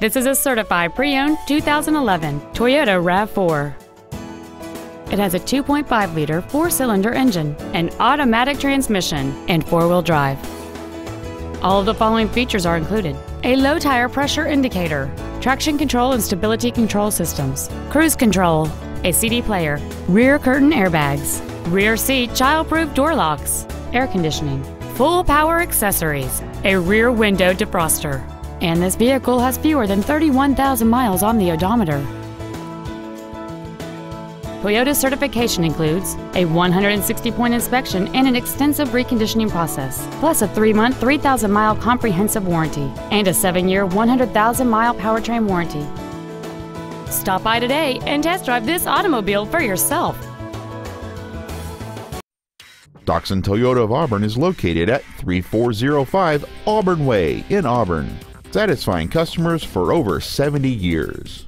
This is a certified pre-owned 2011 Toyota RAV4. It has a 2.5-liter four-cylinder engine, an automatic transmission, and four-wheel drive. All of the following features are included. A low tire pressure indicator, traction control and stability control systems, cruise control, a CD player, rear curtain airbags, rear seat child-proof door locks, air conditioning, full power accessories, a rear window defroster, and this vehicle has fewer than 31,000 miles on the odometer. Toyota's certification includes a 160-point inspection and an extensive reconditioning process, plus a 3-month, 3,000-mile comprehensive warranty and a 7-year, 100,000-mile powertrain warranty. Stop by today and test drive this automobile for yourself. Doxon Toyota of Auburn is located at 3405 Auburn Way in Auburn, satisfying customers for over 70 years.